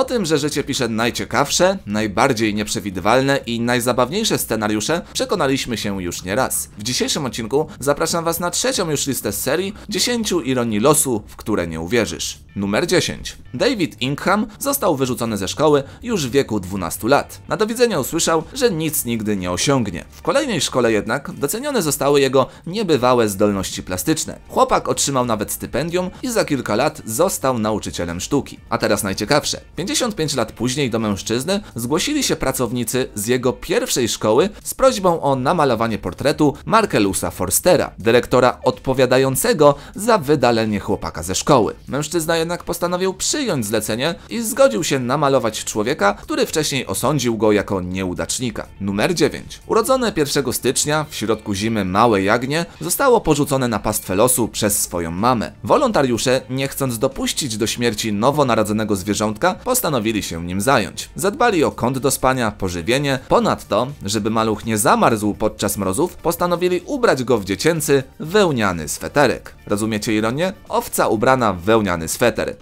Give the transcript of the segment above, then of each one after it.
O tym, że życie pisze najciekawsze, najbardziej nieprzewidywalne i najzabawniejsze scenariusze przekonaliśmy się już nie raz. W dzisiejszym odcinku zapraszam Was na trzecią już listę z serii 10 ironii losu, w które nie uwierzysz. Numer 10. David Ingham został wyrzucony ze szkoły już w wieku 12 lat. Na do widzenia usłyszał, że nic nigdy nie osiągnie. W kolejnej szkole jednak docenione zostały jego niebywałe zdolności plastyczne. Chłopak otrzymał nawet stypendium i za kilka lat został nauczycielem sztuki. A teraz najciekawsze. 55 lat później do mężczyzny zgłosili się pracownicy z jego pierwszej szkoły z prośbą o namalowanie portretu Markelusa Forstera, dyrektora odpowiadającego za wydalenie chłopaka ze szkoły. Mężczyzna jednak postanowił przyjąć zlecenie i zgodził się namalować człowieka, który wcześniej osądził go jako nieudacznika. Numer 9. Urodzone 1 stycznia w środku zimy małe jagnię zostało porzucone na pastwę losu przez swoją mamę. Wolontariusze, nie chcąc dopuścić do śmierci nowonarodzonego zwierzątka, postanowili się nim zająć. Zadbali o kąt do spania, pożywienie, ponadto, żeby maluch nie zamarzł podczas mrozów, postanowili ubrać go w dziecięcy, wełniany sweterek. Rozumiecie ironię? Owca ubrana w wełniany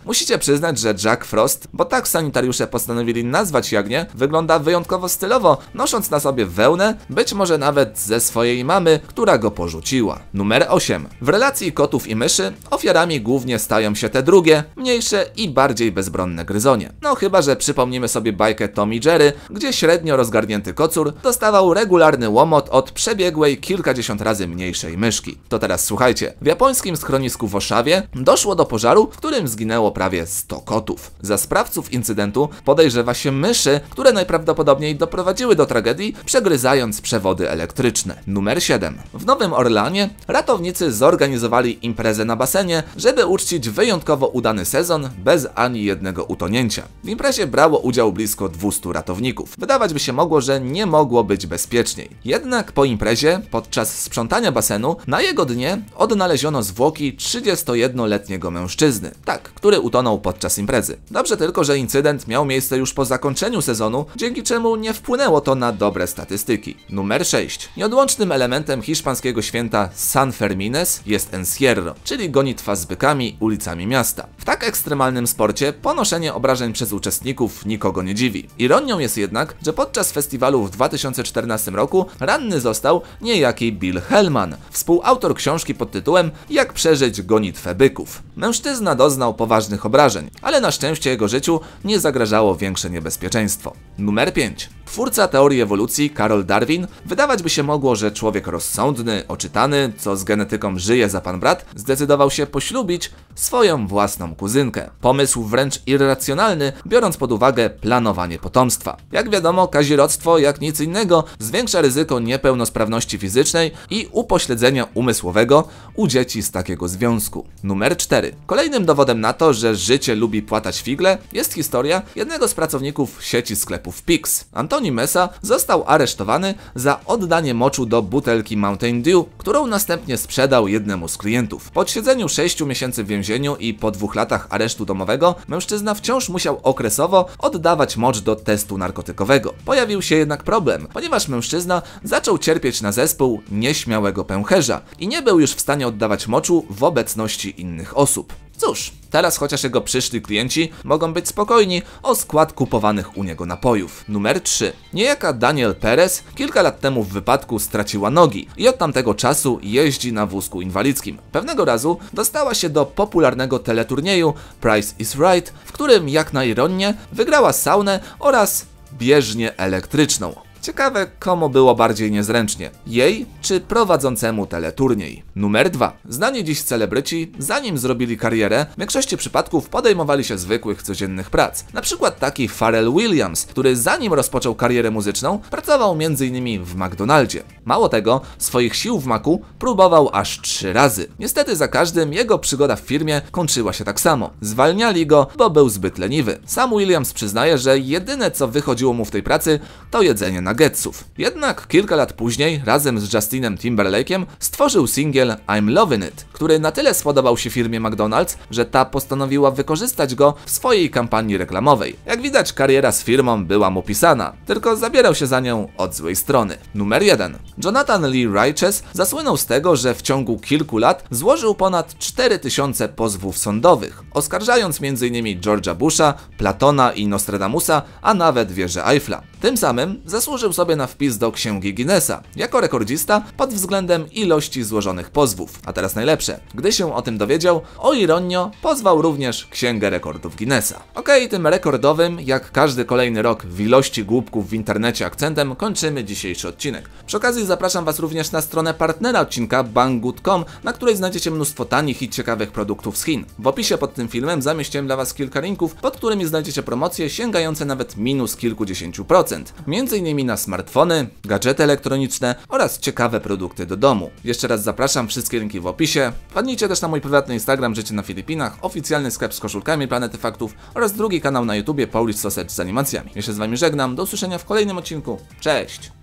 Musicie przyznać, że Jack Frost, bo tak sanitariusze postanowili nazwać jagnię, wygląda wyjątkowo stylowo, nosząc na sobie wełnę, być może nawet ze swojej mamy, która go porzuciła. Numer 8. W relacji kotów i myszy ofiarami głównie stają się te drugie, mniejsze i bardziej bezbronne gryzonie. No chyba, że przypomnimy sobie bajkę Tom i Jerry, gdzie średnio rozgarnięty kocur dostawał regularny łomot od przebiegłej kilkadziesiąt razy mniejszej myszki. To teraz słuchajcie. W japońskim schronisku w Oszawie doszło do pożaru, w którym zginęło prawie 100 kotów. Za sprawców incydentu podejrzewa się myszy, które najprawdopodobniej doprowadziły do tragedii, przegryzając przewody elektryczne. Numer 7. W Nowym Orlanie ratownicy zorganizowali imprezę na basenie, żeby uczcić wyjątkowo udany sezon bez ani jednego utonięcia. W imprezie brało udział blisko 200 ratowników. Wydawać by się mogło, że nie mogło być bezpieczniej. Jednak po imprezie, podczas sprzątania basenu, na jego dnie odnaleziono zwłoki 31-letniego mężczyzny. Tak, który utonął podczas imprezy. Dobrze tylko, że incydent miał miejsce już po zakończeniu sezonu, dzięki czemu nie wpłynęło to na dobre statystyki. Numer 6. Nieodłącznym elementem hiszpańskiego święta San Fermines jest encierro, czyli gonitwa z bykami ulicami miasta. W tak ekstremalnym sporcie ponoszenie obrażeń przez uczestników nikogo nie dziwi. Ironią jest jednak, że podczas festiwalu w 2014 roku ranny został niejaki Bill Hellman, współautor książki pod tytułem Jak przeżyć gonitwę byków. Mężczyzna doznał poważnych obrażeń, ale na szczęście jego życiu nie zagrażało większe niebezpieczeństwo. Numer 5. Twórca teorii ewolucji Karol Darwin wydawać by się mogło, że człowiek rozsądny, oczytany, co z genetyką żyje za pan brat, zdecydował się poślubić swoją własną kuzynkę. Pomysł wręcz irracjonalny, biorąc pod uwagę planowanie potomstwa. Jak wiadomo, kazirodztwo, jak nic innego, zwiększa ryzyko niepełnosprawności fizycznej i upośledzenia umysłowego u dzieci z takiego związku. Numer 4. Kolejnym dowodem na to, że życie lubi płatać figle, jest historia jednego z pracowników sieci sklepów Pix. Antoni Mesa został aresztowany za oddanie moczu do butelki Mountain Dew, którą następnie sprzedał jednemu z klientów. Po odsiedzeniu 6 miesięcy w więzieniu i po dwóch latach aresztu domowego, mężczyzna wciąż musiał okresowo oddawać mocz do testu narkotykowego. Pojawił się jednak problem, ponieważ mężczyzna zaczął cierpieć na zespół nieśmiałego pęcherza i nie był już w stanie oddawać moczu w obecności innych osób. Cóż, teraz chociaż jego przyszli klienci mogą być spokojni o skład kupowanych u niego napojów. Numer 3. Niejaka Daniel Perez kilka lat temu w wypadku straciła nogi i od tamtego czasu jeździ na wózku inwalidzkim. Pewnego razu dostała się do popularnego teleturnieju Price is Right, w którym jak na ironię wygrała saunę oraz bieżnię elektryczną. Ciekawe, komu było bardziej niezręcznie, jej czy prowadzącemu teleturniej. Numer 2. Znani dziś celebryci, zanim zrobili karierę, w większości przypadków podejmowali się zwykłych, codziennych prac. Na przykład taki Pharrell Williams, który zanim rozpoczął karierę muzyczną, pracował m.in. w McDonaldzie. Mało tego, swoich sił w maku próbował aż trzy razy. Niestety za każdym jego przygoda w firmie kończyła się tak samo. Zwalniali go, bo był zbyt leniwy. Sam Williams przyznaje, że jedyne co wychodziło mu w tej pracy to jedzenie na nuggetsów. Jednak kilka lat później, razem z Justinem Timberlake'em, stworzył singiel I'm Lovin' It, który na tyle spodobał się firmie McDonald's, że ta postanowiła wykorzystać go w swojej kampanii reklamowej. Jak widać, kariera z firmą była mu pisana, tylko zabierał się za nią od złej strony. Numer 1. Jonathan Lee Righteous zasłynął z tego, że w ciągu kilku lat złożył ponad 4000 pozwów sądowych, oskarżając m.in. George'a Busha, Platona i Nostradamusa, a nawet wieżę Eiffla. Tym samym zasłużył sobie na wpis do Księgi Guinnessa, jako rekordzista pod względem ilości złożonych pozwów. A teraz najlepsze, gdy się o tym dowiedział, o ironio pozwał również Księgę Rekordów Guinnessa. Okej, tym rekordowym, jak każdy kolejny rok w ilości głupków w internecie akcentem, kończymy dzisiejszy odcinek. Przy okazji zapraszam Was również na stronę partnera odcinka banggood.com, na której znajdziecie mnóstwo tanich i ciekawych produktów z Chin. W opisie pod tym filmem zamieściłem dla Was kilka linków, pod którymi znajdziecie promocje sięgające nawet minus kilkudziesięciu procent. Między innymi na smartfony, gadżety elektroniczne oraz ciekawe produkty do domu. Jeszcze raz zapraszam, wszystkie linki w opisie. Wpadnijcie też na mój prywatny Instagram Życie na Filipinach, oficjalny sklep z koszulkami Planety Faktów oraz drugi kanał na YouTubie Polish Sausage z animacjami. Ja się z Wami żegnam, do usłyszenia w kolejnym odcinku. Cześć!